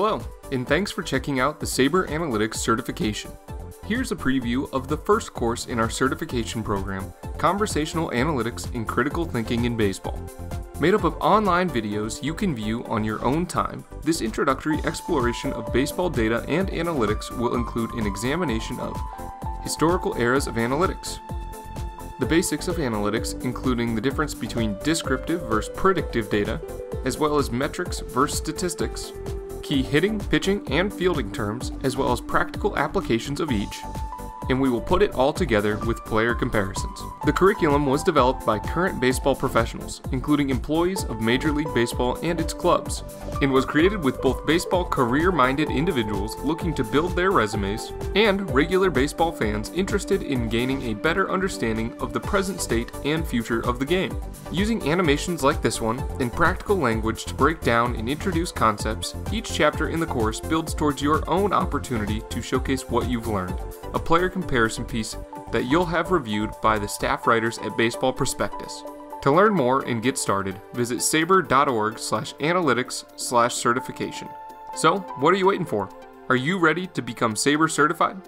Hello, and thanks for checking out the SABR Analytics certification. Here's a preview of the first course in our certification program, Conversational Analytics in Critical Thinking in Baseball. Made up of online videos you can view on your own time, this introductory exploration of baseball data and analytics will include an examination of historical eras of analytics, the basics of analytics, including the difference between descriptive versus predictive data, as well as metrics versus statistics, key hitting, pitching, and fielding terms, as well as practical applications of each, and we will put it all together with player comparisons. The curriculum was developed by current baseball professionals, including employees of Major League Baseball and its clubs, and was created with both baseball career minded individuals looking to build their resumes and regular baseball fans interested in gaining a better understanding of the present state and future of the game. Using animations like this one and practical language to break down and introduce concepts, each chapter in the course builds towards your own opportunity to showcase what you've learned. A player comparison piece that you'll have reviewed by the staff writers at Baseball Prospectus. To learn more and get started, visit sabr.org slash analytics slash certification. So, what are you waiting for? Are you ready to become SABR certified?